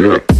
Yeah.